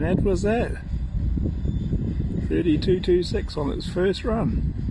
And that was that. 32.26 on its first run.